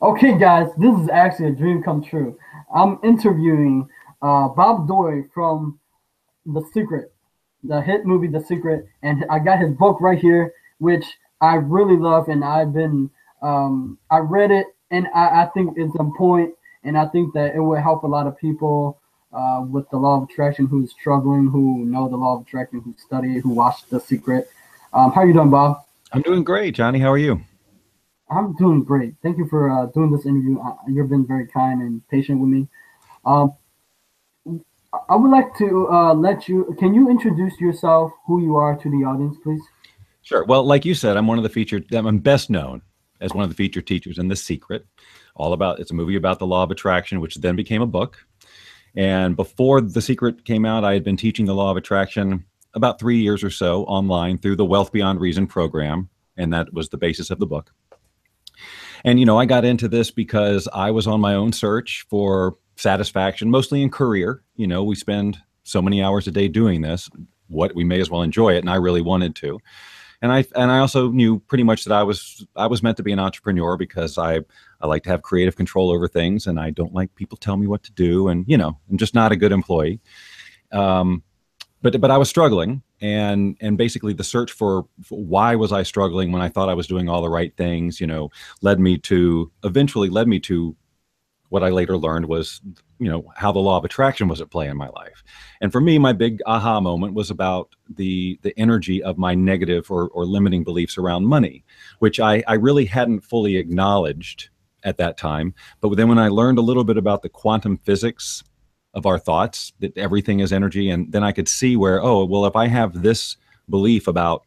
Okay, guys, this is actually a dream come true. I'm interviewing uh, Bob Doyle from The Secret, the hit movie The Secret, and I got his book right here, which I really love, and I've been um, I read it, and I, I think it's on point, and I think that it will help a lot of people uh, with the law of attraction who's struggling, who know the law of attraction, who study, who watch The Secret. Um, how you doing, Bob? I'm doing great, Johnny. How are you? I'm doing great. Thank you for uh, doing this interview. Uh, you've been very kind and patient with me. Um, I would like to uh, let you. Can you introduce yourself, who you are, to the audience, please? Sure. Well, like you said, I'm one of the featured. I'm best known as one of the featured teachers in The Secret. All about it's a movie about the law of attraction, which then became a book. And before The Secret came out, I had been teaching the law of attraction about three years or so online through the Wealth Beyond Reason program, and that was the basis of the book. And, you know, I got into this because I was on my own search for satisfaction, mostly in career. You know, we spend so many hours a day doing this. What we may as well enjoy it. And I really wanted to. And I and I also knew pretty much that I was I was meant to be an entrepreneur because I I like to have creative control over things and I don't like people tell me what to do and you know I'm just not a good employee. Um, but but I was struggling and and basically the search for, for, why was I struggling when I thought I was doing all the right things, you know, led me to eventually led me to what I later learned was you know how the law of attraction was at play in my life. And for me my big aha moment was about the the energy of my negative or or limiting beliefs around money, which I I really hadn't fully acknowledged at that time. But then when I learned a little bit about the quantum physics of our thoughts that everything is energy and then i could see where oh well if i have this belief about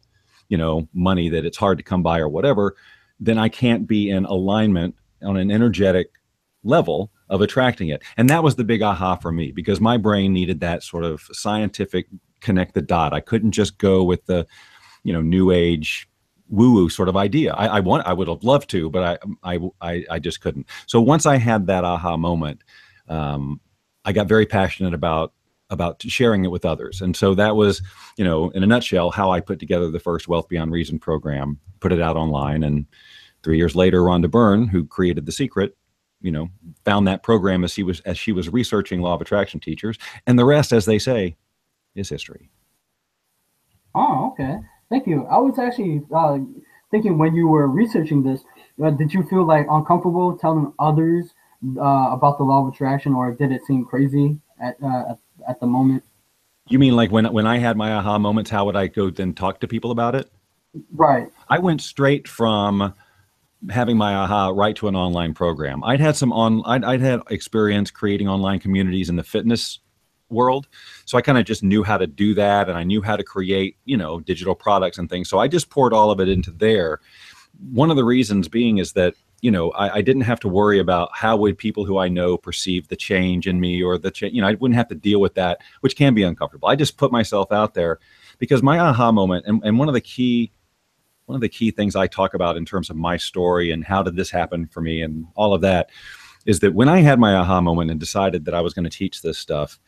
you know money that it's hard to come by or whatever then i can't be in alignment on an energetic level of attracting it. And that was the big aha for me because my brain needed that sort of scientific connect the dot. I couldn't just go with the you know new age woo woo sort of idea. I, I want i would have loved to but I, I i just couldn't. So once i had that aha moment um, I got very passionate about about sharing it with others. And so that was, you know, in a nutshell, how I put together the first Wealth Beyond Reason program, put it out online. And three years later, Rhonda Byrne, who created The Secret, you know, found that program as she was as she was researching law of attraction teachers. And the rest, as they say, is history. Oh, okay. Thank you. I was actually uh, thinking when you were researching this, uh, did you feel like uncomfortable telling others uh, about the law of attraction, or did it seem crazy at uh, at the moment? You mean like when when I had my aha moments? How would I go then talk to people about it? Right. I went straight from having my aha right to an online program. I'd had some on I'd, I'd had experience creating online communities in the fitness world. So I kind of just knew how to do that and I knew how to create, you know, digital products and things. So I just poured all of it into there. One of the reasons being is that you know, I, I, didn't have to worry about how would people who I know perceive the change in me or the change. You know, I wouldn't have to deal with that, which can be uncomfortable. I just put myself out there because my aha moment and, and one of the key one of the key things I talk about in terms of my story and how did this happen for me and all of that is that when I had my aha moment and decided that I was going to teach this stuff,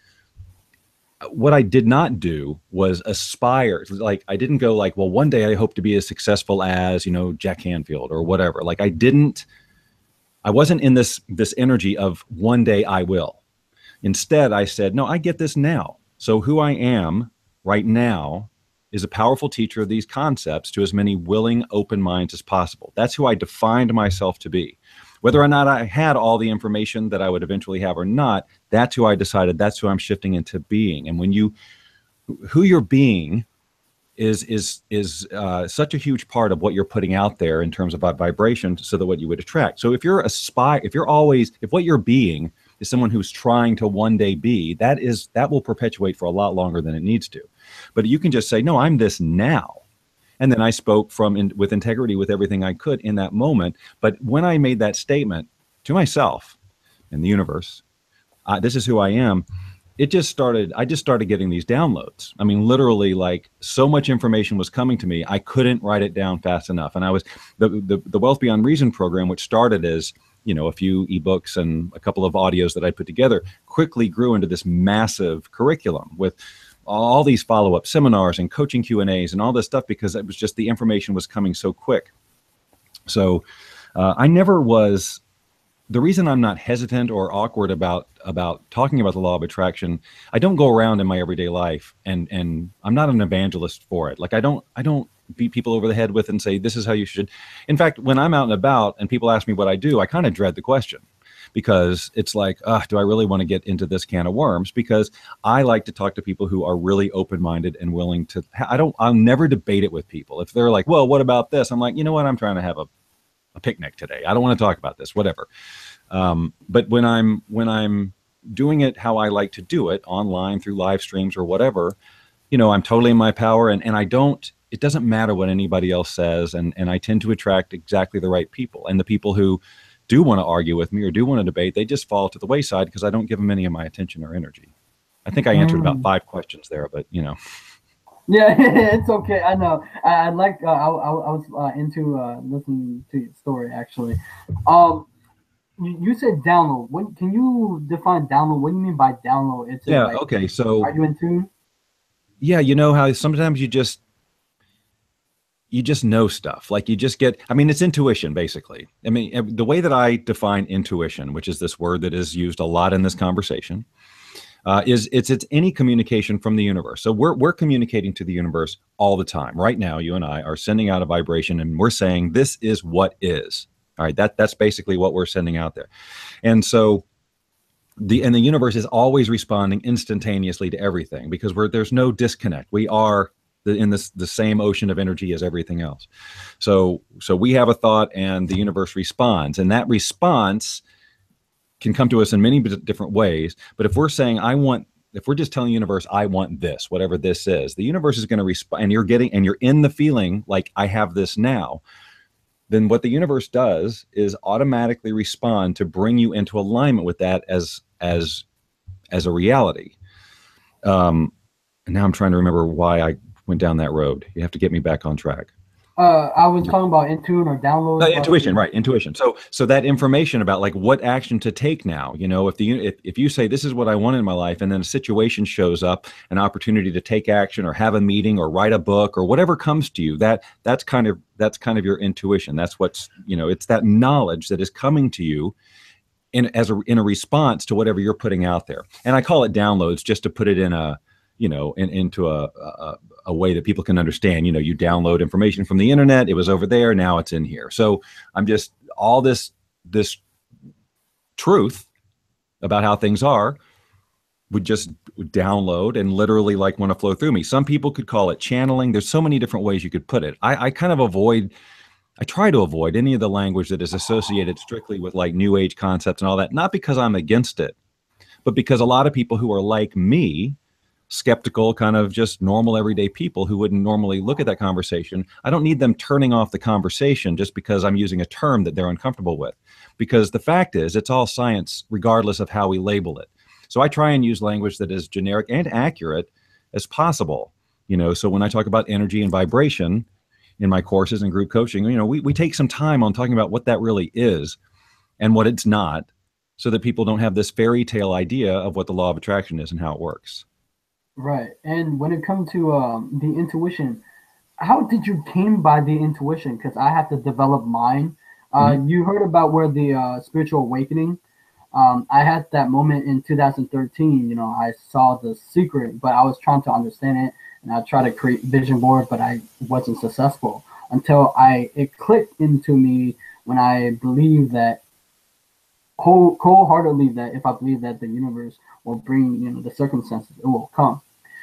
what I did not do was aspire. Like I didn't go like, well, one day I hope to be as successful as you know Jack Canfield or whatever. Like I didn't. I wasn't in this this energy of one day I will. Instead, I said, no, I get this now. So who I am right now is a powerful teacher of these concepts to as many willing, open minds as possible. That's who I defined myself to be. Whether or not I had all the information that I would eventually have or not, that's who I decided that's who I'm shifting into being. And when you, who you're being, is is is uh, such a huge part of what you're putting out there in terms of vibration, so that what you would attract. So if you're a spy, if you're always, if what you're being is someone who's trying to one day be, that is that will perpetuate for a lot longer than it needs to. But you can just say, no, I'm this now and then I spoke from in, with integrity with everything I could in that moment. But when I made that statement to myself and the universe, uh, this is who I am. It just started. I just started getting these downloads. I mean, literally, like so much information was coming to me. I couldn't write it down fast enough. And I was the the, the Wealth Beyond Reason program, which started as you know a few ebooks and a couple of audios that I put together, quickly grew into this massive curriculum with all these follow-up seminars and coaching Q and A's and all this stuff because it was just the information was coming so quick. So uh, I never was the reason I'm not hesitant or awkward about about talking about the law of attraction, I don't go around in my everyday life and and I'm not an evangelist for it. Like I don't I don't beat people over the head with and say this is how you should. In fact, when I'm out and about and people ask me what I do, I kind of dread the question because it's like, do I really want to get into this can of worms? Because I like to talk to people who are really open minded and willing to. I don't. I'll never debate it with people. If they're like, well, what about this? I'm like, you know what? I'm trying to have a a picnic today. I don't want to talk about this, whatever. Um, but when I'm when I'm doing it how I like to do it online through live streams or whatever, you know, I'm totally in my power and, and I don't it doesn't matter what anybody else says and, and I tend to attract exactly the right people. And the people who do want to argue with me or do want to debate, they just fall to the wayside because I don't give them any of my attention or energy. I think I answered mm. about five questions there, but you know. Yeah, it's okay. I know. I, I like. Uh, I, I, I, was uh, into uh, listening to your story actually. Um, you, you said download. What can you define download? What do you mean by download? It's yeah. Like, okay. So are you in tune? Yeah, you know how sometimes you just you just know stuff. Like you just get. I mean, it's intuition basically. I mean, the way that I define intuition, which is this word that is used a lot in this conversation uh, is it's it's any communication from the universe. So we're we're communicating to the universe all the time. Right now, you and I are sending out a vibration, and we're saying this is what is. All right, that that's basically what we're sending out there, and so the and the universe is always responding instantaneously to everything because we're there's no disconnect. We are in this the same ocean of energy as everything else. So so we have a thought and the universe responds, and that response can come to us in many different ways. But if we're saying, I want, if we're just telling universe, I want this, whatever this is, the universe is going to respond, and you're getting, and you're in the feeling like I have this now, then what the universe does is automatically respond to bring you into alignment with that as, as, as a reality. Um, and now I'm trying to remember why I went down that road. You have to get me back on track. Uh, I was talking about Intune or download. Uh, intuition, right? Intuition. So, so that information about like what action to take now. You know, if the if, if you say this is what I want in my life, and then a situation shows up, an opportunity to take action or have a meeting or write a book or whatever comes to you, that that's kind of that's kind of your intuition. That's what's you know, it's that knowledge that is coming to you. In, as a in a response to whatever you're putting out there, and I call it downloads just to put it in a you know in, into a, a, a way that people can understand. You know, you download information from the internet. It was over there. Now it's in here. So I'm just all this this truth about how things are would just download and literally like want to flow through me. Some people could call it channeling. There's so many different ways you could put it. I, I kind of avoid, I try to avoid any of the language that is associated strictly with like new age concepts and all that, not because I'm against it, but because a lot of people who are like me skeptical, kind of just normal everyday people who wouldn't normally look at that conversation. I don't need them turning off the conversation just because I'm using a term that they're uncomfortable with. Because the fact is, it's all science, regardless of how we label it. So I try and use language that is generic and accurate as possible. You know, so when I talk about energy and vibration in my courses and group coaching, you know, we, we take some time on talking about what that really is and what it's not so that people don't have this fairy tale idea of what the law of attraction is and how it works. Right. And when it comes to um, the intuition, how did you came by the intuition? Because I have to develop mine. Uh, mm-hmm. You heard about where the uh, spiritual awakening. Um, I had that moment in 2013. You know, I saw the secret, but I was trying to understand it, and I tried to create vision board, but I wasn't successful until I it clicked into me when I believed that whole wholeheartedly that if I believe that the universe will bring you know the circumstances, it will come.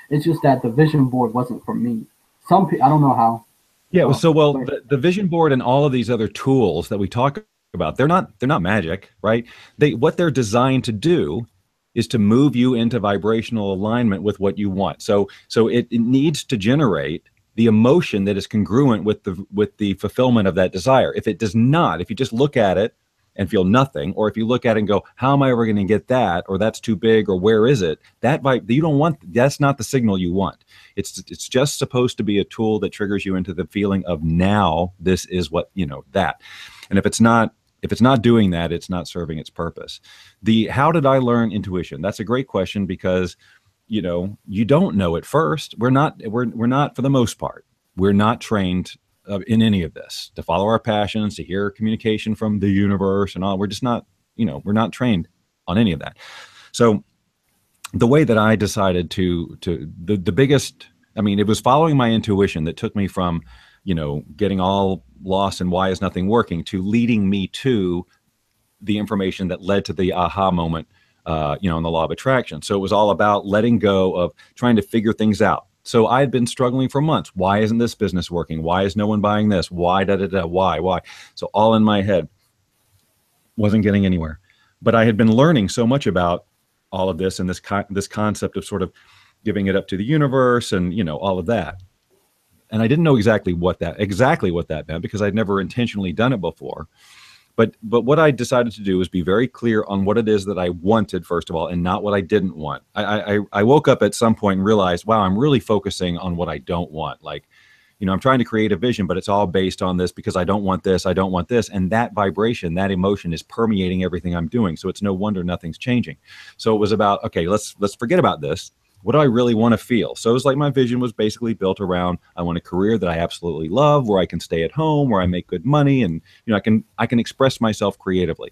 It's just that the vision board wasn't for me. Some people, I don't know how. Yeah, so well, the, the vision board and all of these other tools that we talk about, they're not they're not magic, right? They what they're designed to do is to move you into vibrational alignment with what you want. So so it, it needs to generate the emotion that is congruent with the with the fulfillment of that desire. If it does not, if you just look at it and feel nothing or if you look at it and go how am i ever going to get that or that's too big or where is it? That vibe you don't want that's not the signal you want. It's it's just supposed to be a tool that triggers you into the feeling of now this is what you know that. And if it's not if it's not doing that it's not serving its purpose. The how did i learn intuition? That's a great question because you know you don't know at first. We're not we're, we're not for the most part we're not trained uh, in any of this to follow our passions to hear communication from the universe and all we're just not you know, we're not trained on any of that. So the way that I decided to to the the biggest I mean, it was following my intuition that took me from, you know, getting all lost and why is nothing working to leading me to the information that led to the aha moment, uh, you know, in the law of attraction. So it was all about letting go of trying to figure things out. So I had been struggling for months. Why isn't this business working? Why is no one buying this? Why da da da? Why why? So all in my head, wasn't getting anywhere. But I had been learning so much about all of this and this co- this concept of sort of giving it up to the universe and you know all of that and i didn't know exactly what that exactly what that meant because i'd never intentionally done it before but but what i decided to do was be very clear on what it is that i wanted first of all and not what i didn't want. I i, I woke up at some point and realized wow i'm really focusing on what i don't want. Like you know i'm trying to create a vision but it's all based on this because i don't want this i don't want this and that vibration that emotion is permeating everything i'm doing. So it's no wonder nothing's changing. So it was about okay let's let's forget about this what do i really want to feel? So it was like my vision was basically built around i want a career that i absolutely love where i can stay at home where i make good money and you know i can i can express myself creatively.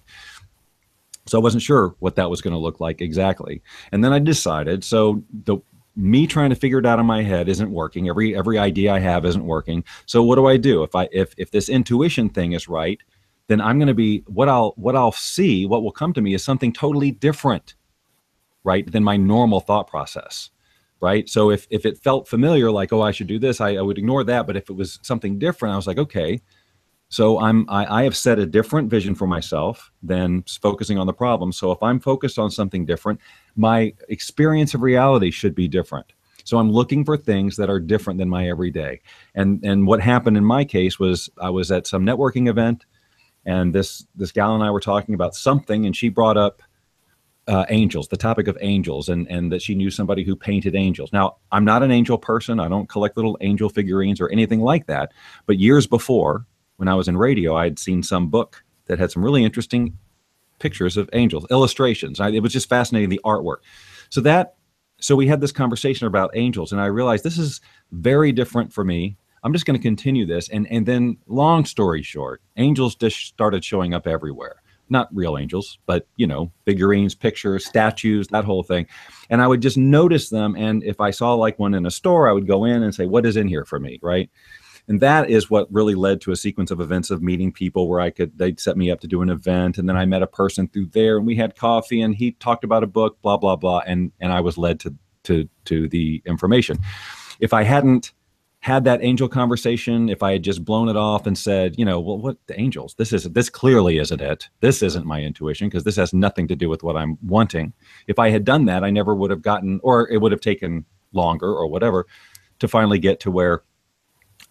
So i wasn't sure what that was going to look like exactly. And then i decided so the me trying to figure it out in my head isn't working. Every every idea i have isn't working. So what do i do? If i if if this intuition thing is right then i'm going to be what i'll what i'll see what will come to me is something totally different right than my normal thought process right? So if if it felt familiar like oh i should do this I, I would ignore that. But if it was something different i was like okay so i'm I, I have set a different vision for myself than focusing on the problem. So if i'm focused on something different my experience of reality should be different. So i'm looking for things that are different than my everyday. And and what happened in my case was i was at some networking event and this this gal and i were talking about something and she brought up uh, angels, the topic of angels, and and that she knew somebody who painted angels. Now, I'm not an angel person. I don't collect little angel figurines or anything like that. But years before, when I was in radio, I had seen some book that had some really interesting pictures of angels, illustrations. I, it was just fascinating the artwork. So that so we had this conversation about angels, and I realized this is very different for me. I'm just going to continue this, and and then long story short, angels just started showing up everywhere not real angels, but you know, figurines, pictures, statues, that whole thing. And I would just notice them. And if I saw like one in a store, I would go in and say, what is in here for me? Right. And that is what really led to a sequence of events of meeting people where I could, they'd set me up to do an event. And then I met a person through there and we had coffee and he talked about a book, blah, blah, blah. And, and I was led to, to, to the information. If I hadn't, had that angel conversation, if I had just blown it off and said, you know, well, what the angels? This is this clearly isn't it. This isn't my intuition because this has nothing to do with what I'm wanting. If I had done that, I never would have gotten, or it would have taken longer or whatever, to finally get to where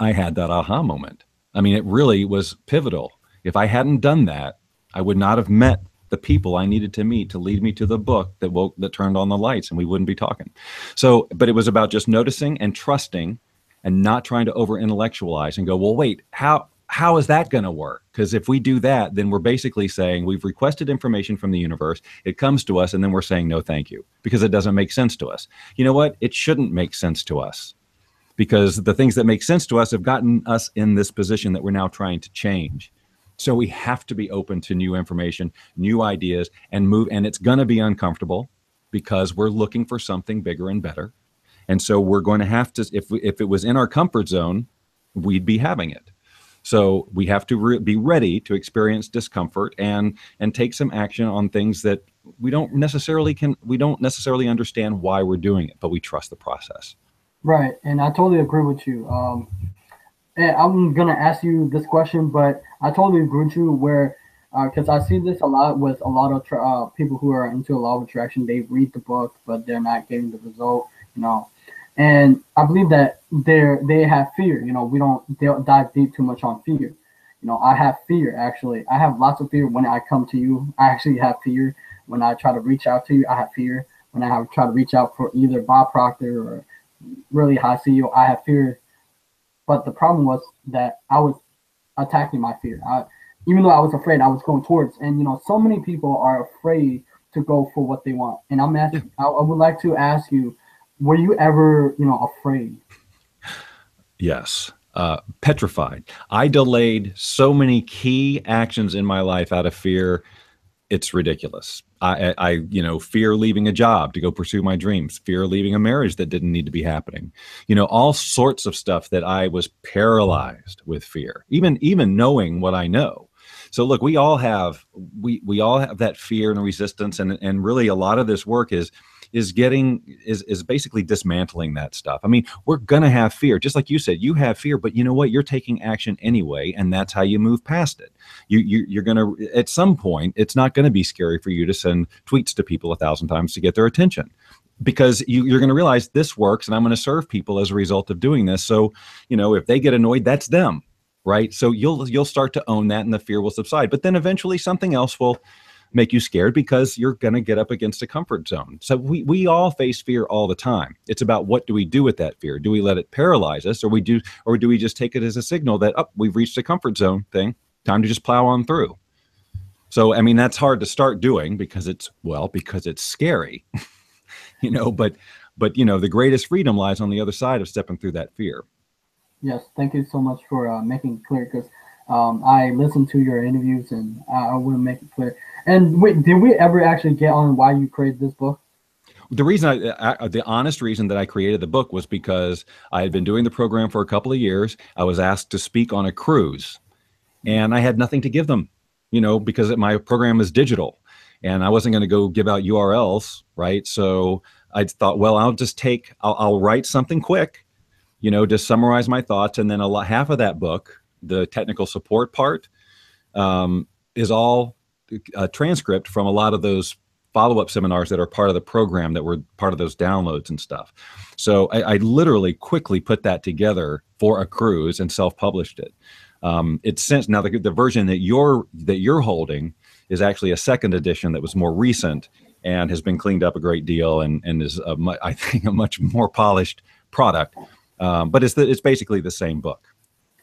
I had that aha moment. I mean, it really was pivotal. If I hadn't done that, I would not have met the people I needed to meet to lead me to the book that woke that turned on the lights and we wouldn't be talking. So, but it was about just noticing and trusting and not trying to over intellectualize and go, well, wait, how how is that going to work? Because if we do that, then we're basically saying we've requested information from the universe, it comes to us, and then we're saying no, thank you, because it doesn't make sense to us. You know what? It shouldn't make sense to us because the things that make sense to us have gotten us in this position that we're now trying to change. So we have to be open to new information, new ideas, and move. And it's going to be uncomfortable because we're looking for something bigger and better. And so we're going to have to, if, if it was in our comfort zone, we'd be having it. So we have to re- be ready to experience discomfort and and take some action on things that we don't necessarily can we don't necessarily understand why we're doing it, but we trust the process. Right, and I totally agree with you. Um, I'm gonna ask you this question, but I totally agree with you where because uh, I see this a lot with a lot of tra- uh, people who are into a law of attraction. They read the book, but they're not getting the result. You know, and I believe that they they have fear. You know, we don't they don't dive deep too much on fear. You know, I have fear actually. I have lots of fear when I come to you. I actually have fear when I try to reach out to you. I have fear when I have try to reach out for either Bob Proctor or really high CEO. I have fear, but the problem was that I was attacking my fear. I, even though I was afraid, I was going towards. And you know, so many people are afraid to go for what they want. And I'm asking, I, I would like to ask you were you ever, you know, afraid? Yes. Uh, petrified. I delayed so many key actions in my life out of fear it's ridiculous. I, I, you know, fear leaving a job to go pursue my dreams, fear leaving a marriage that didn't need to be happening, you know, all sorts of stuff that I was paralyzed with fear, even, even knowing what I know. So look, we all have, we, we all have that fear and resistance. And, and really a lot of this work is, is getting is is basically dismantling that stuff. I mean, we're gonna have fear, just like you said. You have fear, but you know what? You're taking action anyway, and that's how you move past it. You, you you're gonna at some point, it's not gonna be scary for you to send tweets to people a thousand times to get their attention because you, you're going to realize this works and i'm going to serve people as a result of doing this so you know if they get annoyed that's them right so you'll you'll start to own that and the fear will subside but then eventually something else will make you scared because you're going to get up against a comfort zone. So we, we all face fear all the time. It's about what do we do with that fear? Do we let it paralyze us or we do or do we just take it as a signal that up oh, we've reached a comfort zone thing, time to just plow on through. So I mean that's hard to start doing because it's well because it's scary. you know, but but you know the greatest freedom lies on the other side of stepping through that fear. Yes, thank you so much for uh, making clear because um, I listened to your interviews and I, I want to make it clear and wait, did we ever actually get on why you created this book? The reason I, I, the honest reason that I created the book was because I had been doing the program for a couple of years. I was asked to speak on a cruise, and I had nothing to give them, you know, because my program is digital, and I wasn't going to go give out URLs, right? So I thought, well, I'll just take, I'll, I'll write something quick, you know, just summarize my thoughts, and then a lot, half of that book, the technical support part, um, is all a transcript from a lot of those follow-up seminars that are part of the program that were part of those downloads and stuff. So I, I literally quickly put that together for a cruise and self-published it. Um, it's since now the, the version that you're that you're holding is actually a second edition that was more recent and has been cleaned up a great deal and and is a, I think a much more polished product. Um, but it's the, it's basically the same book.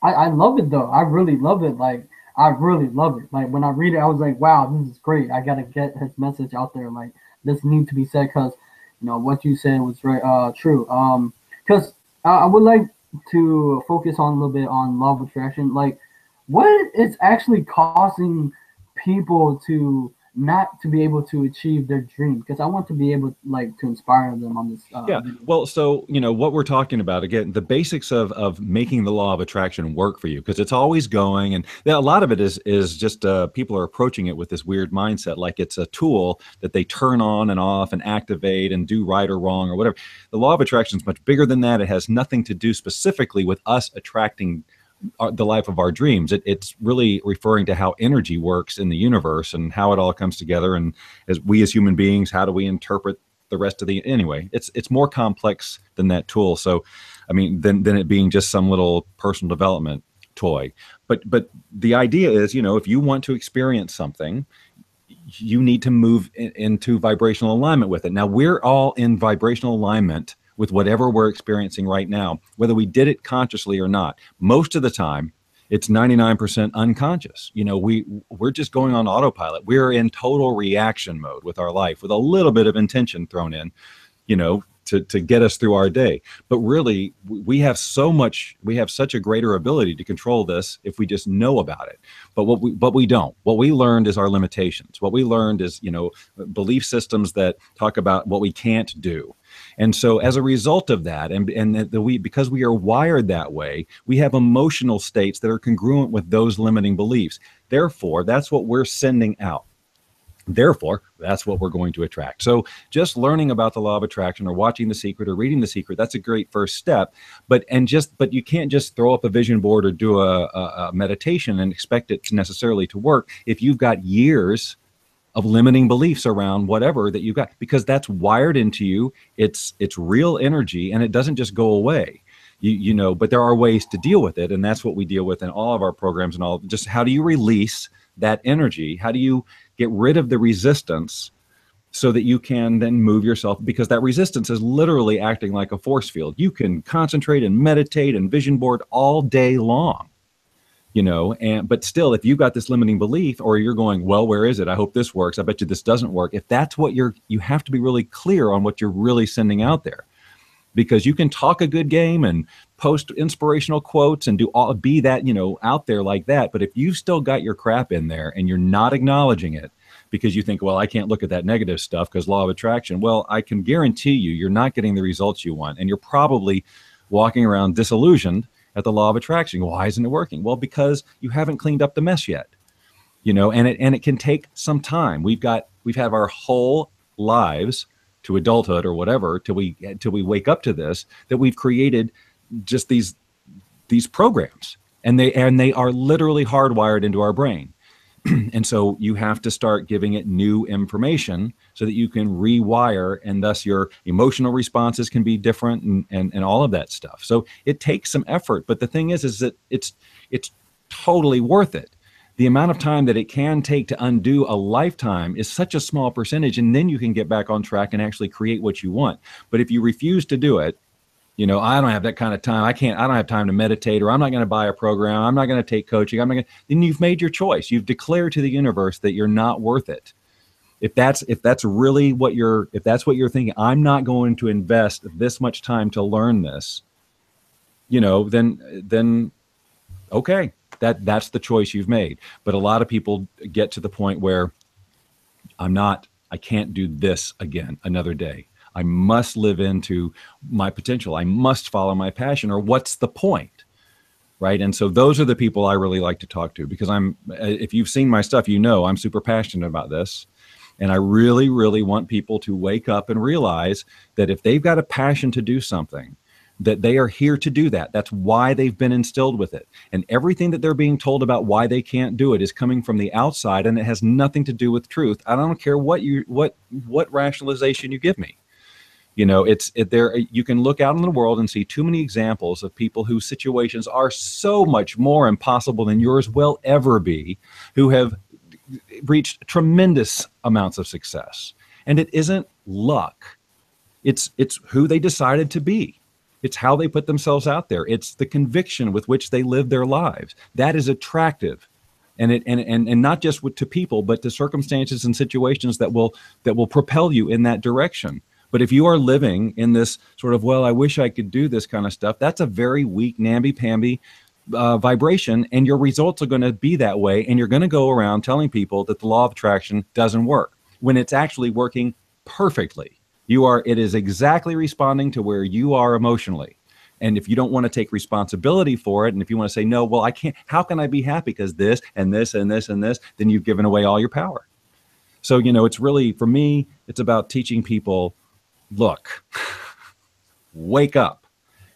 I, I love it though. I really love it. Like I really love it. Like when I read it, I was like, wow, this is great. I gotta get his message out there. Like this needs to be said because you know what you said was right, uh, true. Um, because I, I would like to focus on a little bit on of attraction. Like, what is actually causing people to not to be able to achieve their dream because I want to be able like to inspire them on this. Uh, yeah. Well, so you know what we're talking about again, the basics of of making the law of attraction work for you because it's always going, and a lot of it is is just uh, people are approaching it with this weird mindset, like it's a tool that they turn on and off and activate and do right or wrong or whatever. The law of attraction is much bigger than that. It has nothing to do specifically with us attracting our, the life of our dreams. It, it's really referring to how energy works in the universe and how it all comes together. And as we as human beings, how do we interpret the rest of the anyway? It's it's more complex than that tool. So, I mean, than than it being just some little personal development toy. But but the idea is, you know, if you want to experience something, you need to move in, into vibrational alignment with it. Now we're all in vibrational alignment with whatever we're experiencing right now, whether we did it consciously or not. Most of the time, it's 99% unconscious. You know, we we're just going on autopilot. We're in total reaction mode with our life with a little bit of intention thrown in, you know, to, to get us through our day. But really, we have so much, we have such a greater ability to control this if we just know about it. But what we, but we don't. What we learned is our limitations. What we learned is, you know, belief systems that talk about what we can't do. And so, as a result of that, and and the, we because we are wired that way, we have emotional states that are congruent with those limiting beliefs. Therefore, that's what we're sending out. Therefore, that's what we're going to attract. So, just learning about the law of attraction or watching The Secret or reading The Secret, that's a great first step. But, and just, but you can't just throw up a vision board or do a, a, a meditation and expect it to necessarily to work if you've got years of limiting beliefs around whatever that you've got because that's wired into you. It's it's real energy and it doesn't just go away. You you know but there are ways to deal with it and that's what we deal with in all of our programs and all. Just how do you release that energy? How do you get rid of the resistance so that you can then move yourself? Because that resistance is literally acting like a force field. You can concentrate and meditate and vision board all day long you know and but still if you've got this limiting belief or you're going well where is it? I hope this works. I bet you this doesn't work. If that's what you're you have to be really clear on what you're really sending out there. Because you can talk a good game and post inspirational quotes and do all be that you know out there like that. But if you've still got your crap in there and you're not acknowledging it because you think well i can't look at that negative stuff because law of attraction well i can guarantee you you're not getting the results you want. And you're probably walking around disillusioned at the law of attraction. Why isn't it working? Well because you haven't cleaned up the mess yet you know and it and it can take some time. We've got we've had our whole lives to adulthood or whatever till we till we wake up to this that we've created just these these programs. And they and they are literally hardwired into our brain and so you have to start giving it new information so that you can rewire and thus your emotional responses can be different and, and, and all of that stuff. So it takes some effort but the thing is is that it's it's totally worth it. The amount of time that it can take to undo a lifetime is such a small percentage and then you can get back on track and actually create what you want. But if you refuse to do it you know i don't have that kind of time. I can't i don't have time to meditate or i'm not going to buy a program. I'm not going to take coaching. I'm not going to then you've made your choice. You've declared to the universe that you're not worth it. If that's if that's really what you're if that's what you're thinking i'm not going to invest this much time to learn this you know then then okay that that's the choice you've made. But a lot of people get to the point where i'm not i can't do this again another day i must live into my potential i must follow my passion or what's the point right and so those are the people i really like to talk to because i'm uh, if you've seen my stuff you know i'm super passionate about this and i really really want people to wake up and realize that if they've got a passion to do something that they are here to do that. That's why they've been instilled with it. And everything that they're being told about why they can't do it is coming from the outside and it has nothing to do with truth. I don't care what you what what rationalization you give me. You know, it's it, there you can look out in the world and see too many examples of people whose situations are so much more impossible than yours will ever be, who have reached tremendous amounts of success. And it isn't luck. It's it's who they decided to be it's how they put themselves out there. It's the conviction with which they live their lives. That is attractive. And it and, and, and not just with, to people, but to circumstances and situations that will that will propel you in that direction. But if you are living in this sort of, well, I wish I could do this kind of stuff, that's a very weak, namby-pamby uh, vibration, and your results are going to be that way. And you're going to go around telling people that the law of attraction doesn't work when it's actually working perfectly. You are, it is exactly responding to where you are emotionally. And if you don't want to take responsibility for it, and if you want to say, no, well, I can't, how can I be happy? Because this and this and this and this, then you've given away all your power. So, you know, it's really, for me, it's about teaching people look, wake up,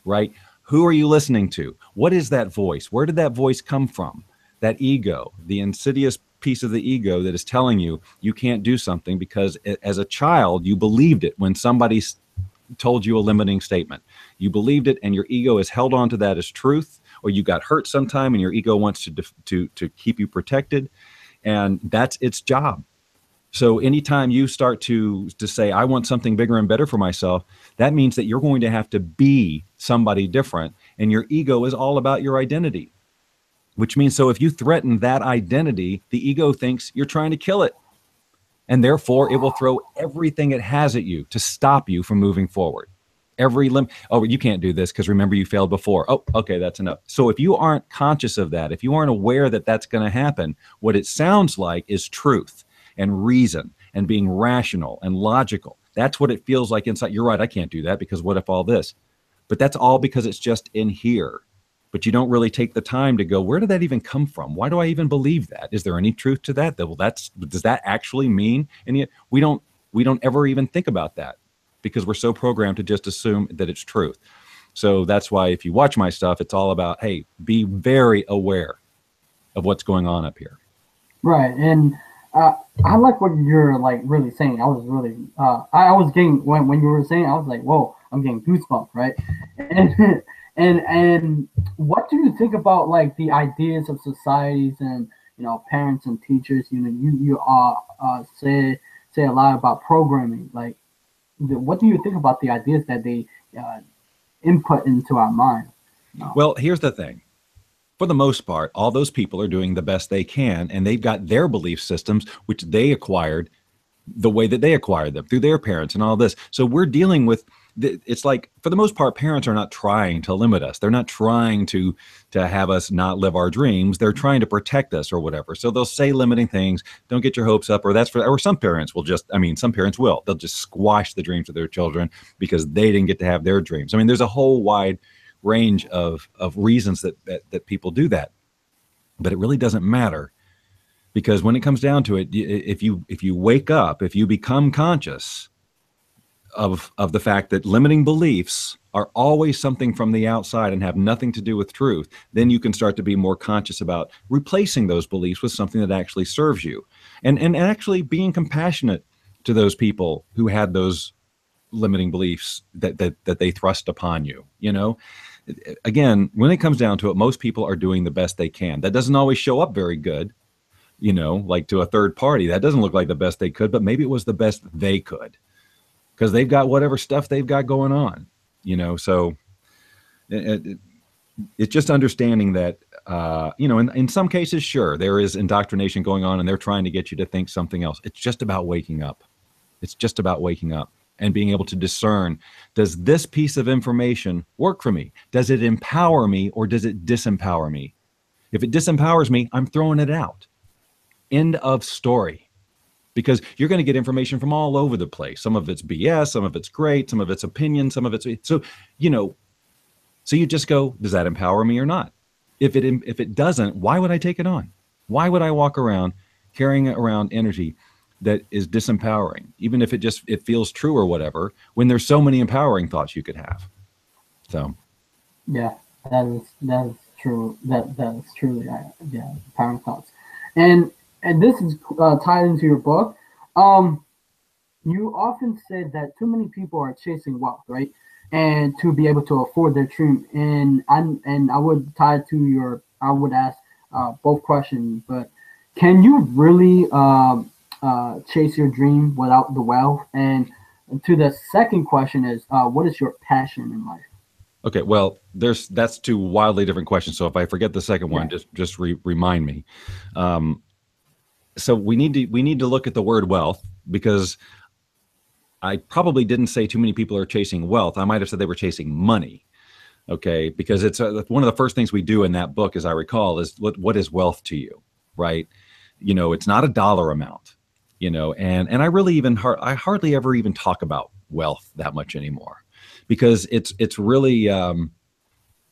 right? Who are you listening to? What is that voice? Where did that voice come from? That ego, the insidious piece of the ego that is telling you you can't do something because as a child you believed it when somebody told you a limiting statement. You believed it, and your ego has held on to that as truth, or you got hurt sometime, and your ego wants to to to keep you protected, and that's its job. So anytime you start to to say I want something bigger and better for myself, that means that you're going to have to be somebody different, and your ego is all about your identity which means so if you threaten that identity, the ego thinks you're trying to kill it. And therefore, it will throw everything it has at you to stop you from moving forward. Every limb, oh, you can't do this because remember you failed before. Oh, okay, that's enough. So if you aren't conscious of that, if you aren't aware that that's going to happen, what it sounds like is truth and reason and being rational and logical. That's what it feels like inside. You're right, I can't do that because what if all this? But that's all because it's just in here but you don't really take the time to go where did that even come from why do i even believe that is there any truth to that That well that's does that actually mean any we don't we don't ever even think about that because we're so programmed to just assume that it's truth so that's why if you watch my stuff it's all about hey be very aware of what's going on up here right and uh, I like what you're like really saying. I was really, uh, I was getting when when you were saying, I was like, whoa, I'm getting goosebumps, right? And and and what do you think about like the ideas of societies and you know parents and teachers? You know, you you uh, uh say say a lot about programming. Like, what do you think about the ideas that they uh, input into our mind? Well, here's the thing. For the most part, all those people are doing the best they can, and they've got their belief systems, which they acquired the way that they acquired them through their parents and all this. So we're dealing with it's like for the most part parents are not trying to limit us. They're not trying to to have us not live our dreams. They're trying to protect us or whatever. So they'll say limiting things don't get your hopes up or that's for or some parents will just i mean some parents will. They'll just squash the dreams of their children because they didn't get to have their dreams. I mean there's a whole wide range of of reasons that that, that people do that but it really doesn't matter because when it comes down to it if you if you wake up if you become conscious of of the fact that limiting beliefs are always something from the outside and have nothing to do with truth, then you can start to be more conscious about replacing those beliefs with something that actually serves you. And and actually being compassionate to those people who had those limiting beliefs that that that they thrust upon you, you know? Again, when it comes down to it, most people are doing the best they can. That doesn't always show up very good, you know, like to a third party. That doesn't look like the best they could, but maybe it was the best they could because they've got whatever stuff they've got going on, you know. So it, it, it's just understanding that, uh, you know, in, in some cases, sure, there is indoctrination going on and they're trying to get you to think something else. It's just about waking up. It's just about waking up and being able to discern does this piece of information work for me? Does it empower me or does it disempower me? If it disempowers me, I'm throwing it out. End of story because you're going to get information from all over the place. Some of it's BS, some of it's great, some of it's opinion, some of it's so you know. So you just go, does that empower me or not? If it if it doesn't, why would I take it on? Why would I walk around carrying around energy that is disempowering, even if it just it feels true or whatever, when there's so many empowering thoughts you could have. So, yeah, that is that is true. That that is truly uh, yeah, empowering thoughts, and and this is uh, tied into your book. Um, you often said that too many people are chasing wealth, right? And to be able to afford their dream. And I and I would tie to your. I would ask uh, both questions, but can you really um, uh, chase your dream without the wealth? And to the second question is, uh, what is your passion in life? Okay, well, there's that's two wildly different questions. So if I forget the second one, yeah. just just re- remind me. Um, so we need to we need to look at the word wealth because I probably didn't say too many people are chasing wealth. I might have said they were chasing money. Okay, because it's a, uh, one of the first things we do in that book, as I recall, is what what is wealth to you, right? You know, it's not a dollar amount, you know, and and I really even I hardly ever even talk about wealth that much anymore, because it's it's really um,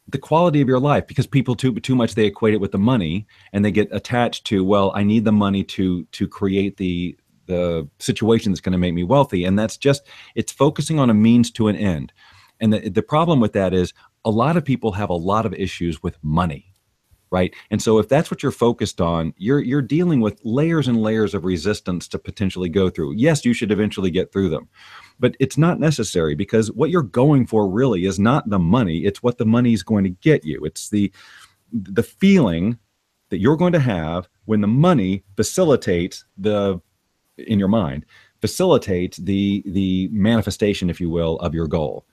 the quality of your life because people too too much they equate it with the money and they get attached to well I need the money to to create the the situation that's going to make me wealthy. And that's just it's focusing on a means to an end. And the, the problem with that is a lot of people have a lot of issues with money right? And so if that's what you're focused on you're you're dealing with layers and layers of resistance to potentially go through. Yes you should eventually get through them. But it's not necessary because what you're going for really is not the money it's what the money is going to get you. It's the the feeling that you're going to have when the money facilitates the in your mind facilitates the the manifestation if you will of your goal.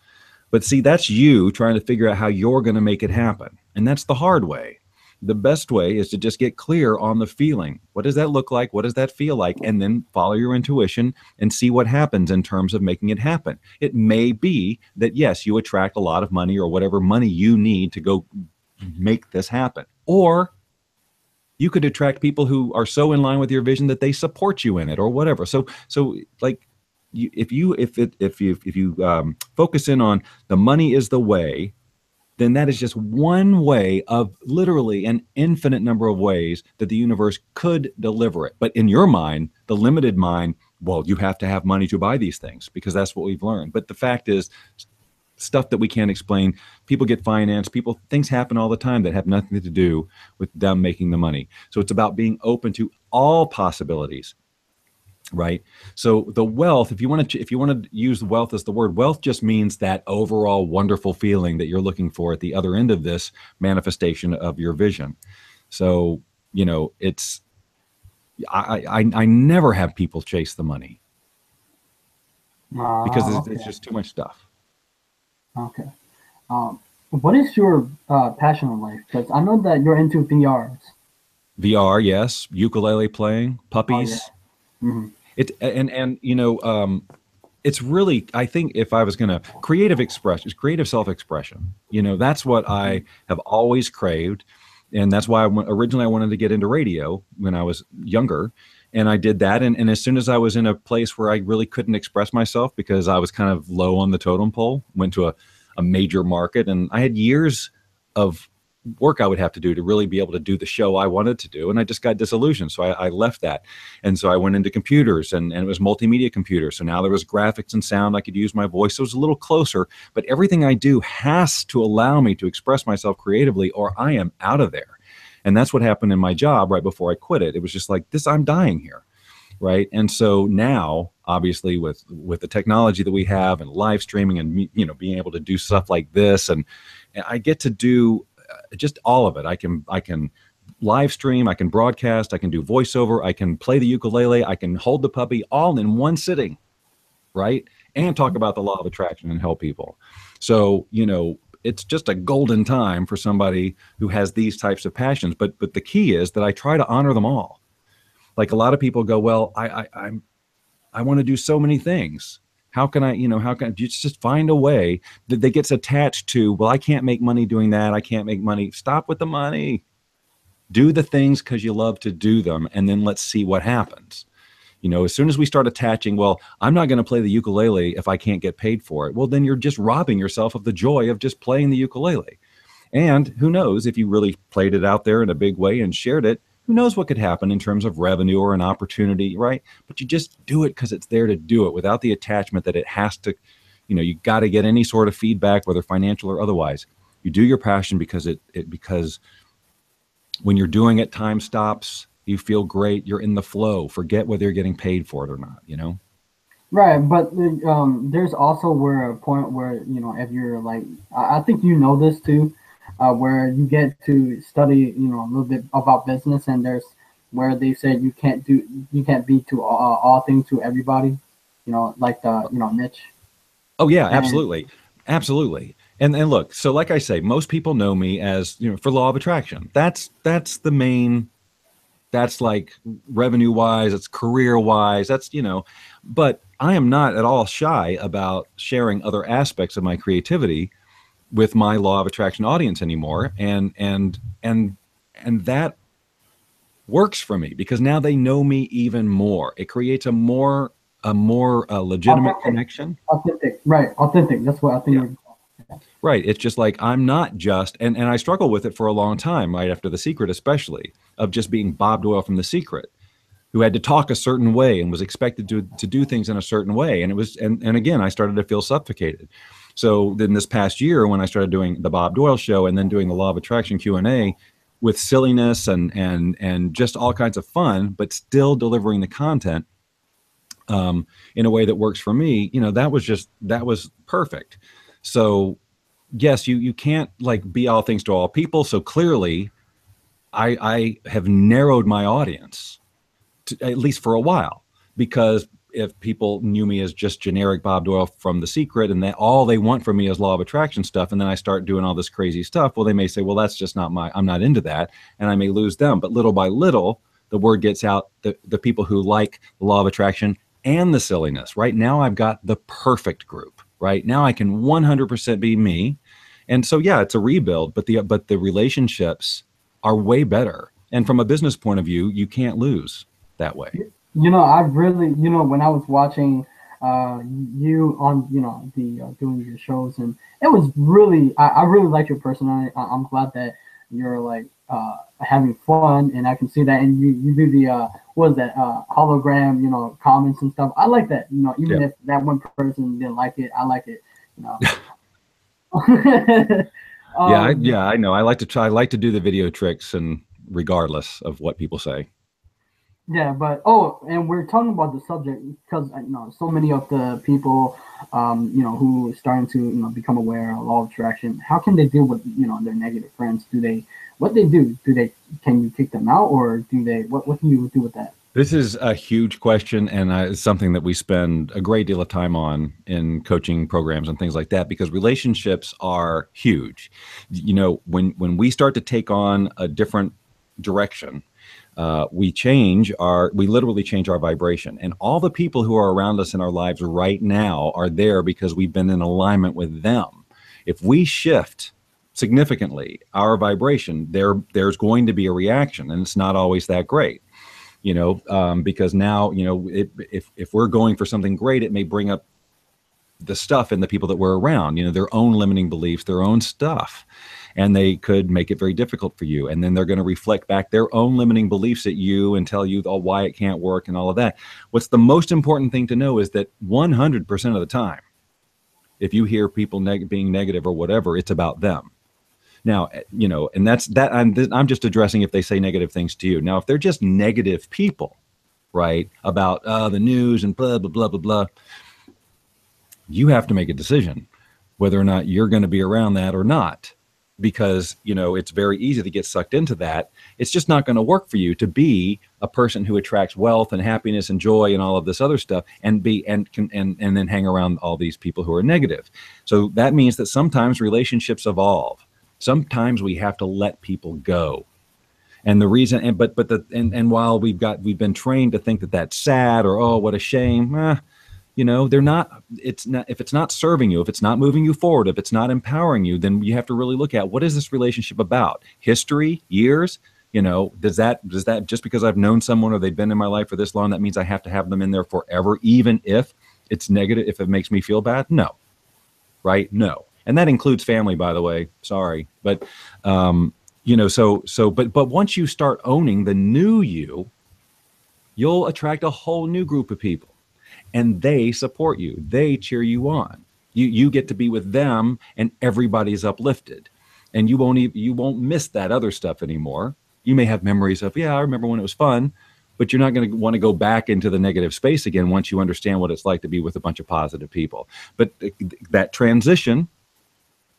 But see that's you trying to figure out how you're going to make it happen. And that's the hard way the best way is to just get clear on the feeling. What does that look like? What does that feel like? And then follow your intuition and see what happens in terms of making it happen. It may be that, yes, you attract a lot of money or whatever money you need to go make this happen. Or you could attract people who are so in line with your vision that they support you in it or whatever. So, so like, you, if you if it if you if you um, focus in on the money is the way then that is just one way of literally an infinite number of ways that the universe could deliver it. But in your mind, the limited mind, well, you have to have money to buy these things because that's what we've learned. But the fact is, stuff that we can't explain, people get financed, people, things happen all the time that have nothing to do with them making the money. So it's about being open to all possibilities right? So the wealth if you want to if you want to use wealth as the word wealth just means that overall wonderful feeling that you're looking for at the other end of this manifestation of your vision. So you know it's i i, I never have people chase the money. Uh, because it's, okay. it's, just too much stuff. Okay. Um, what is your uh, passion in life? Because i know that you're into vr vr yes. Ukulele playing puppies. oh, yeah. Mm-hmm. It and and you know, um, it's really i think if i was going to creative expression creative self-expression you know that's what i have always craved and that's why I went, originally i wanted to get into radio when i was younger and i did that and, and as soon as i was in a place where i really couldn't express myself because i was kind of low on the totem pole went to a, a major market and i had years of work I would have to do to really be able to do the show I wanted to do. And I just got disillusioned. So I, I left that. And so I went into computers and, and it was multimedia computers. So now there was graphics and sound. I could use my voice. So it was a little closer, but everything I do has to allow me to express myself creatively or I am out of there. And that's what happened in my job right before I quit it. It was just like this, I'm dying here. Right. And so now, obviously with, with the technology that we have and live streaming and, you know, being able to do stuff like this and, and I get to do Uh, just all of it. I can I can live stream, I can broadcast, I can do voiceover, I can play the ukulele, I can hold the puppy all in one sitting, right? And talk mm-hmm. about the law of attraction and help people. So, you know, it's just a golden time for somebody who has these types of passions. But but the key is that I try to honor them all. Like a lot of people go, well, I, I I'm I want to do so many things how can i you know how can you just find a way that they gets attached to well i can't make money doing that. I can't make money. Stop with the money. Do the things because you love to do them and then let's see what happens. You know as soon as we start attaching well i'm not going to play the ukulele if i can't get paid for it. Well then you're just robbing yourself of the joy of just playing the ukulele. And who knows if you really played it out there in a big way and shared it who knows what could happen in terms of revenue or an opportunity, right? But you just do it because it's there to do it without the attachment that it has to, you know, you got to get any sort of feedback, whether financial or otherwise. You do your passion because it, it because when you're doing it, time stops. You feel great. You're in the flow. Forget whether you're getting paid for it or not. You know. Right, but um, there's also where a point where you know if you're like, I think you know this too uh, where you get to study, you know, a little bit about business, and there's where they said you can't do, you can't be to all, all things to everybody, you know, like the, you know, niche. Oh yeah, absolutely, and, absolutely. And and look, so like I say, most people know me as you know for law of attraction. That's that's the main. That's like revenue wise, it's career wise. That's you know, but I am not at all shy about sharing other aspects of my creativity with my law of attraction audience anymore and and and and that works for me because now they know me even more. It creates a more a more uh, legitimate authentic. connection. Authentic. Right. Authentic. That's what i think yeah. right. It's just like i'm not just and and i struggle with it for a long time right after the secret especially of just being bob doyle from the secret who had to talk a certain way and was expected to to do things in a certain way. And it was and and again i started to feel suffocated so then this past year, when I started doing the Bob Doyle show and then doing the Law of Attraction Q and A, with silliness and and and just all kinds of fun, but still delivering the content um, in a way that works for me, you know, that was just that was perfect. So yes, you you can't like be all things to all people. So clearly, I I have narrowed my audience, to, at least for a while, because if people knew me as just generic Bob Doyle from The Secret and that all they want from me is law of attraction stuff, and then I start doing all this crazy stuff, well, they may say, well, that's just not my, I'm not into that, and I may lose them. But little by little, the word gets out. The the people who like the law of attraction and the silliness. Right now, I've got the perfect group. Right now, I can 100% be me, and so yeah, it's a rebuild. But the but the relationships are way better. And from a business point of view, you can't lose that way. You know, I really, you know, when I was watching uh, you on, you know, the uh, doing your shows, and it was really, I, I really like your personality. I, I'm glad that you're like uh, having fun, and I can see that. And you, you do the, uh, what is that, uh, hologram, you know, comments and stuff. I like that. You know, even yeah. if that one person didn't like it, I like it. You know. um, yeah, I, yeah, I know. I like to try. I like to do the video tricks, and regardless of what people say. Yeah, but oh, and we're talking about the subject because you know so many of the people, um, you know, who are starting to you know become aware of law of attraction. How can they deal with you know their negative friends? Do they what they do? Do they can you kick them out or do they what what can you do with that? This is a huge question, and uh, something that we spend a great deal of time on in coaching programs and things like that because relationships are huge. You know, when when we start to take on a different direction uh, we change our we literally change our vibration. And all the people who are around us in our lives right now are there because we've been in alignment with them. If we shift significantly our vibration there there's going to be a reaction and it's not always that great. You know um, because now you know it, if if we're going for something great it may bring up the stuff in the people that we're around you know their own limiting beliefs their own stuff and they could make it very difficult for you. And then they're going to reflect back their own limiting beliefs at you and tell you all why it can't work and all of that. What's the most important thing to know is that 100% of the time, if you hear people neg- being negative or whatever, it's about them. Now, eh, you know, and that's that. I'm I'm just addressing if they say negative things to you. Now, if they're just negative people, right, about uh, the news and blah blah blah blah blah, you have to make a decision whether or not you're going to be around that or not because you know it's very easy to get sucked into that it's just not going to work for you to be a person who attracts wealth and happiness and joy and all of this other stuff and be and can and and then hang around all these people who are negative. So that means that sometimes relationships evolve. Sometimes we have to let people go. And the reason and but but the and and while we've got we've been trained to think that that's sad or oh what a shame eh, you know they're not it's not if it's not serving you if it's not moving you forward if it's not empowering you then you have to really look at what is this relationship about? History? Years? You know does that does that just because i've known someone or they've been in my life for this long that means i have to have them in there forever even if it's negative if it makes me feel bad? No. Right? No. And that includes family by the way. Sorry. But um you know so so but but once you start owning the new you you'll attract a whole new group of people and they support you. They cheer you on. You you get to be with them and everybody's uplifted. And you won't even, you won't miss that other stuff anymore. You may have memories of, yeah, I remember when it was fun, but you're not going to want to go back into the negative space again once you understand what it's like to be with a bunch of positive people. But uh, that transition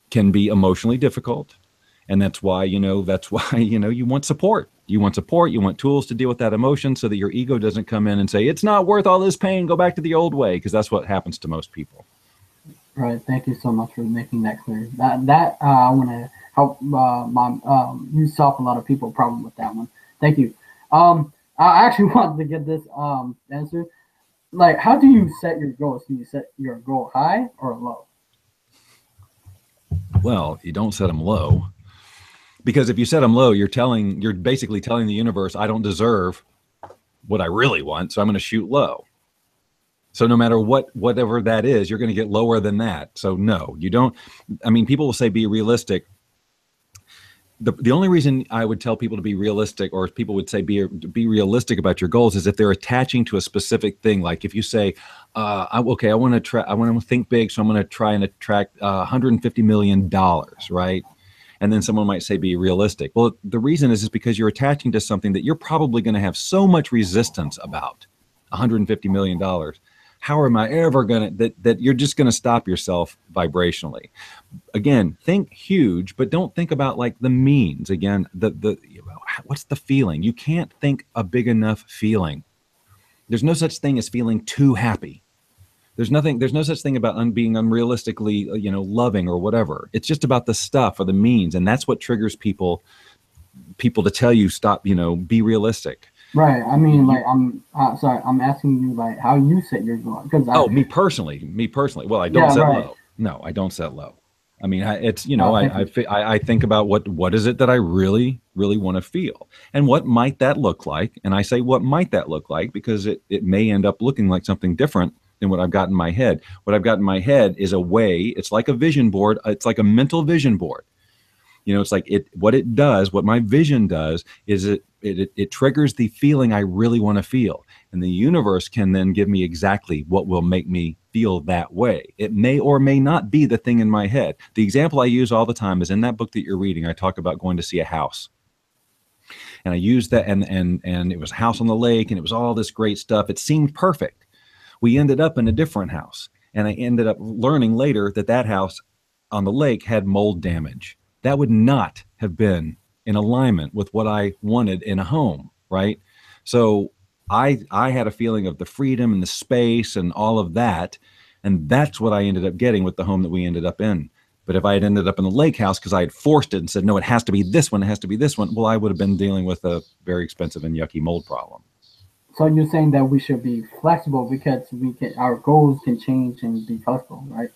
can be emotionally difficult and that's why you know that's why you know you want support. You want support you want tools to deal with that emotion so that your ego doesn't come in and say it's not worth all this pain go back to the old way because that's what happens to most people. Right thank you so much for making that clear. That that uh, i want to help uh, my um, you solve a lot of people problem with that one. Thank you. Um i actually wanted to get this um answer. Like how do you set your goals? Do you set your goal high or low? Well you don't set them low because if you set them low you're telling you're basically telling the universe i don't deserve what i really want so i'm going to shoot low so no matter what whatever that is you're going to get lower than that so no you don't i mean people will say be realistic the, the only reason I would tell people to be realistic, or people would say be be realistic about your goals, is if they're attaching to a specific thing. Like if you say, uh, I, "Okay, I want to try, I want to think big, so I'm going to try and attract uh, 150 million dollars," right? And then someone might say be realistic. Well the reason is is because you're attaching to something that you're probably going to have so much resistance about 150 million dollars. How am i ever going to that that you're just going to stop yourself vibrationally? Again think huge but don't think about like the means. Again the the what's the feeling? You can't think a big enough feeling. There's no such thing as feeling too happy there's nothing there's no such thing about un, being unrealistically uh, you know loving or whatever. It's just about the stuff or the means and that's what triggers people people to tell you stop you know be realistic. Right i mean like i'm uh, sorry i'm asking you like how you set your goal because oh me personally me personally. Well i don't yeah, set right. low. No i don't set low. I mean I, it's you know oh, I, I i think about what what is it that i really really want to feel? And what might that look like? And i say what might that look like because it, it may end up looking like something different than what I've got in my head. What I've got in my head is a way, it's like a vision board, uh, it's like a mental vision board. You know, it's like it what it does, what my vision does is it it, it triggers the feeling I really want to feel. And the universe can then give me exactly what will make me feel that way. It may or may not be the thing in my head. The example I use all the time is in that book that you're reading, I talk about going to see a house and I used that and and and it was a house on the lake and it was all this great stuff. It seemed perfect we ended up in a different house. And I ended up learning later that that house on the lake had mold damage. That would not have been in alignment with what I wanted in a home, right? So I I had a feeling of the freedom and the space and all of that, and that's what I ended up getting with the home that we ended up in. But if I had ended up in the lake house because I had forced it and said, no, it has to be this one, it has to be this one, well, I would have been dealing with a very expensive and yucky mold problem. So you're saying that we should be flexible because we can our goals can change and be flexible, right?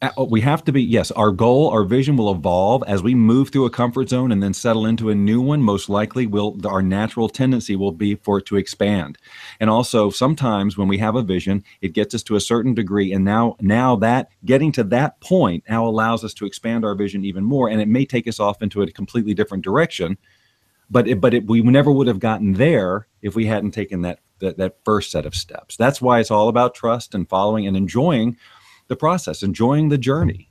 Uh, we have to be yes. Our goal our vision will evolve as we move through a comfort zone and then settle into a new one. Most likely will our natural tendency will be for it to expand. And also sometimes when we have a vision it gets us to a certain degree. And now now that getting to that point now allows us to expand our vision even more. And it may take us off into a completely different direction but it, but it, we never would have gotten there if we hadn't taken that, that that first set of steps that's why it's all about trust and following and enjoying the process, enjoying the journey.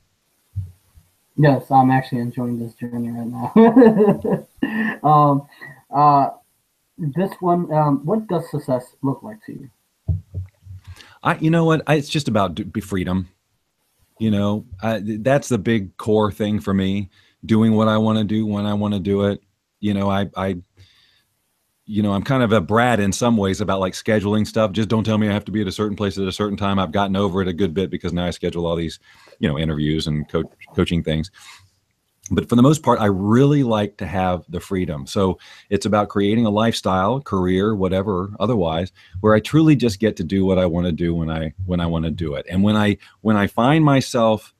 Yes, I'm actually enjoying this journey right now. um, uh, this one, um, what does success look like to you? I, you know what, I, it's just about be freedom. You know, I, that's the big core thing for me. Doing what I want to do when I want to do it. You know, I, I you know, I'm kind of a brat in some ways about like scheduling stuff. Just don't tell me I have to be at a certain place at a certain time. I've gotten over it a good bit because now I schedule all these, you know, interviews and coach, coaching things. But for the most part, I really like to have the freedom. So it's about creating a lifestyle, career, whatever, otherwise, where I truly just get to do what I want to do when I when I want to do it. And when I when I find myself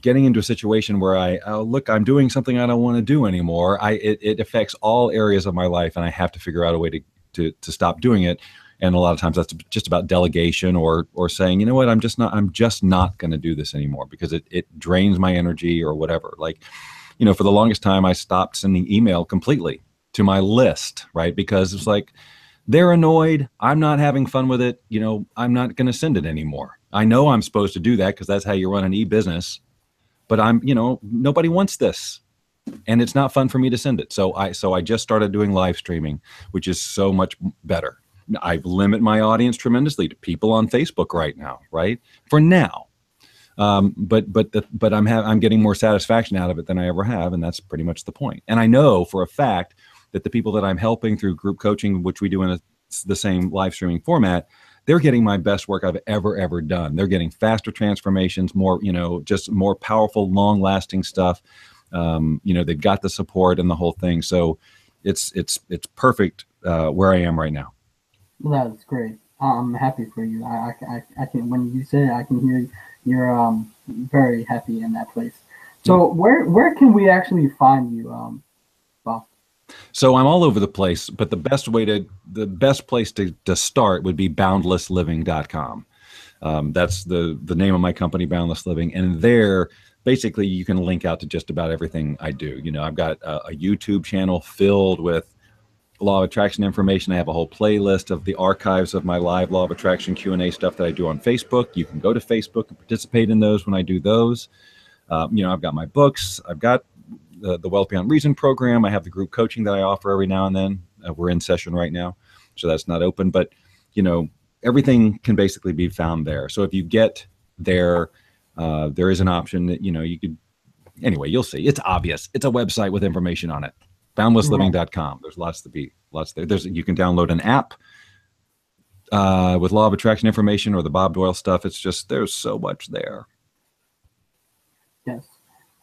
getting into a situation where I oh, look, I'm doing something I don't want to do anymore. I it, it affects all areas of my life, and I have to figure out a way to to to stop doing it. And a lot of times that's just about delegation or or saying, you know what, I'm just not I'm just not going to do this anymore because it it drains my energy or whatever. Like, you know, for the longest time, I stopped sending email completely to my list, right? Because it's like they're annoyed. I'm not having fun with it. You know, I'm not going to send it anymore. I know I'm supposed to do that because that's how you run an e-business but I'm, you know, nobody wants this and it's not fun for me to send it. So I so I just started doing live streaming, which is so much better. I've limit my audience tremendously to people on Facebook right now, right? For now. Um, but but the, but I'm ha- I'm getting more satisfaction out of it than I ever have, and that's pretty much the point. And I know for a fact that the people that I'm helping through group coaching, which we do in a, the same live streaming format, they're getting my best work I've ever ever done. They're getting faster transformations, more you know, just more powerful, long lasting stuff. Um, you know, they've got the support and the whole thing. So it's it's it's perfect uh, where I am right now. That's great. I'm happy for you. I, I, I can when you say it, I can hear you're um, very happy in that place. So where where can we actually find you? Um, so I'm all over the place, but the best way to the best place to, to start would be boundlessliving.com. Um, that's the the name of my company, Boundless Living, and there basically you can link out to just about everything I do. You know, I've got a, a YouTube channel filled with law of attraction information. I have a whole playlist of the archives of my live law of attraction Q and A stuff that I do on Facebook. You can go to Facebook and participate in those when I do those. Um, you know, I've got my books. I've got the, the Wealth Beyond Reason program. I have the group coaching that I offer every now and then. Uh, we're in session right now, so that's not open. But you know, everything can basically be found there. So if you get there, uh, there is an option that you know you could. Anyway, you'll see. It's obvious. It's a website with information on it. Boundlessliving.com. There's lots to be lots there. There's you can download an app uh, with law of attraction information or the Bob Doyle stuff. It's just there's so much there.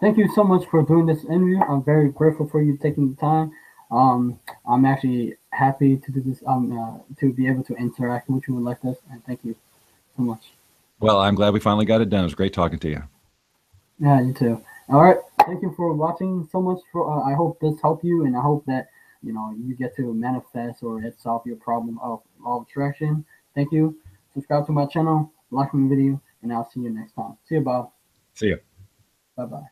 Thank you so much for doing this interview. I'm very grateful for you taking the time. Um, I'm actually happy to do this, um, uh, to be able to interact with you like this. And thank you so much. Well, I'm glad we finally got it done. It was great talking to you. Yeah, you too. All right. Thank you for watching so much. For uh, I hope this helped you, and I hope that you know you get to manifest or it solve your problem of law of attraction. Thank you. Subscribe to my channel, like my video, and I'll see you next time. See you, Bob. See you. Bye bye.